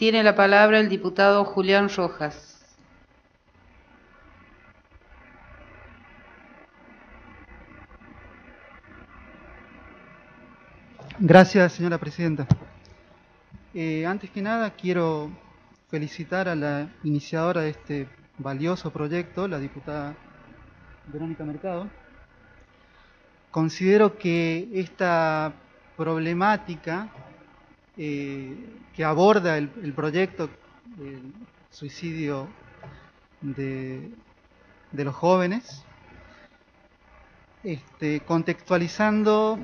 Tiene la palabra el diputado Julián Rojas. Gracias, señora presidenta. Eh, antes que nada, quiero felicitar a la iniciadora de este valioso proyecto, la diputada Verónica Mercado. Considero que esta problemática eh, que aborda el, proyecto, el suicidio de, los jóvenes, este, contextualizando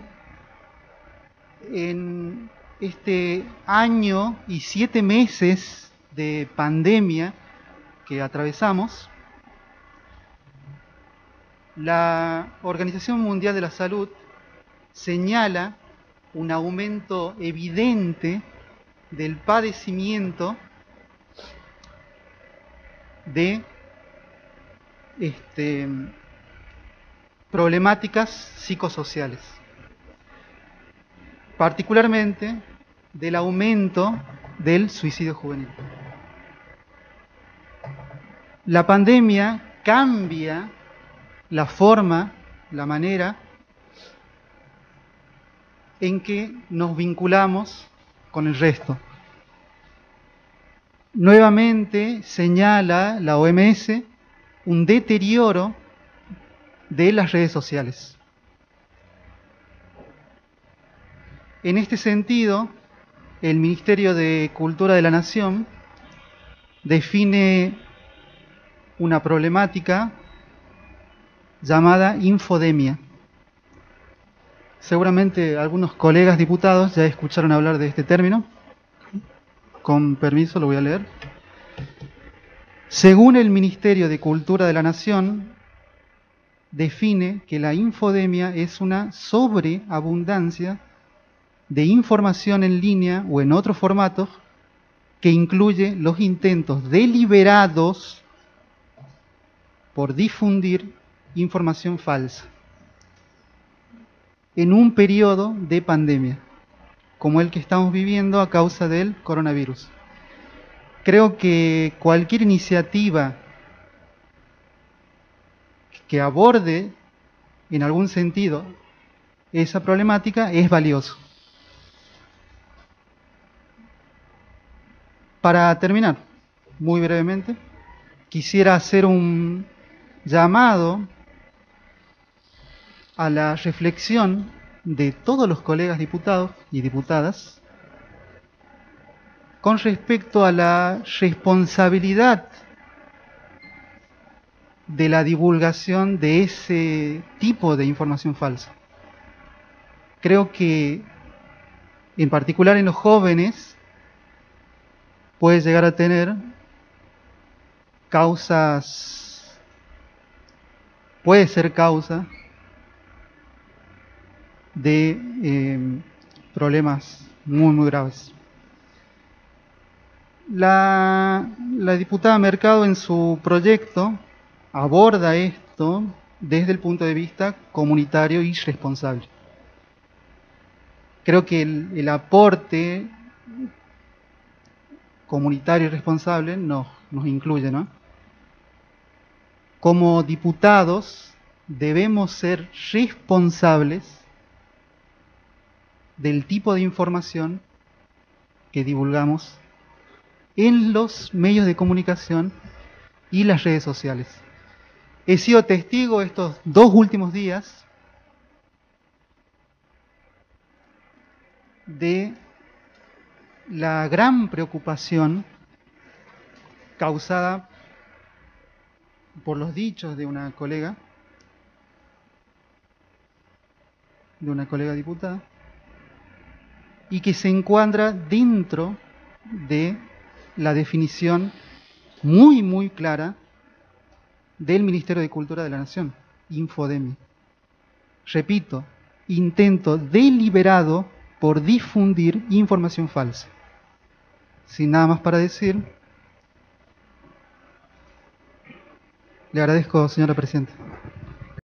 en este año y siete meses de pandemia que atravesamos, la Organización Mundial de la Salud señala un aumento evidente del padecimiento de este, problemáticas psicosociales, particularmente del aumento del suicidio juvenil. La pandemia cambia la forma, la manera en que nos vinculamos con el resto. Nuevamente señala la OMS un deterioro de las redes sociales. En este sentido, el Ministerio de Cultura de la Nación define una problemática llamada infodemia. Seguramente algunos colegas diputados ya escucharon hablar de este término. Con permiso lo voy a leer. Según el Ministerio de Cultura de la Nación, define que la infodemia es una sobreabundancia de información en línea o en otros formatos que incluye los intentos deliberados por difundir información falsa en un periodo de pandemia, como el que estamos viviendo a causa del coronavirus. Creo que cualquier iniciativa que aborde en algún sentido esa problemática es valioso. Para terminar, muy brevemente, quisiera hacer un llamado a la reflexión de todos los colegas diputados y diputadas con respecto a la responsabilidad de la divulgación de ese tipo de información falsa. Creo que, en particular en los jóvenes, puede llegar a tener causas, puede ser causa de em, problemas muy, muy graves. La, la diputada Mercado en su proyecto aborda esto desde el punto de vista comunitario y responsable. Creo que el, el aporte comunitario y responsable nos, nos incluye, ¿no? Como diputados debemos ser responsables del tipo de información que divulgamos en los medios de comunicación y las redes sociales. He sido testigo estos dos últimos días de la gran preocupación causada por los dichos de una colega, de una colega diputada, y que se encuadra dentro de la definición muy, muy clara del Ministerio de Cultura de la Nación, infodemia. Repito, intento deliberado por difundir información falsa. Sin nada más para decir, le agradezco, señora Presidenta.